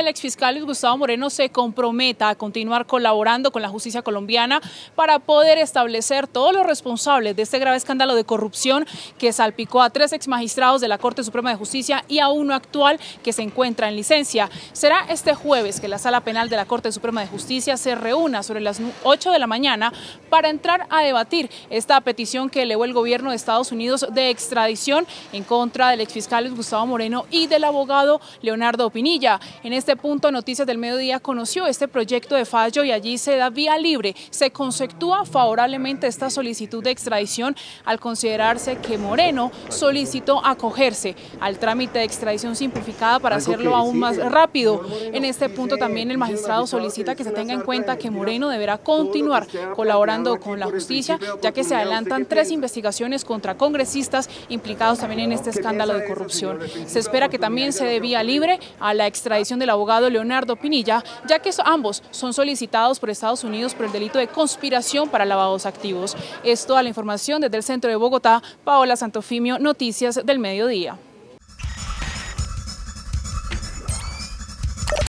El exfiscal Gustavo Moreno se comprometa a continuar colaborando con la justicia colombiana para poder establecer todos los responsables de este grave escándalo de corrupción que salpicó a tres exmagistrados de la Corte Suprema de Justicia y a uno actual que se encuentra en licencia. Será este jueves que la Sala Penal de la Corte Suprema de Justicia se reúna sobre las 8 de la mañana para entrar a debatir esta petición que elevó el gobierno de Estados Unidos de extradición en contra del exfiscal Gustavo Moreno y del abogado Leonardo Pinilla. En este este punto, Noticias del Mediodía conoció este proyecto de fallo y allí se da vía libre. Se conceptúa favorablemente esta solicitud de extradición al considerarse que Moreno solicitó acogerse al trámite de extradición simplificada para hacerlo aún más rápido. En este punto también el magistrado solicita que se tenga en cuenta que Moreno deberá continuar colaborando con la justicia, ya que se adelantan tres investigaciones contra congresistas implicados también en este escándalo de corrupción. Se espera que también se dé vía libre a la extradición de la abogado Leonardo Pinilla, ya que ambos son solicitados por Estados Unidos por el delito de conspiración para lavados activos. Esto a la información desde el centro de Bogotá, Paola Santofimio, Noticias del Mediodía.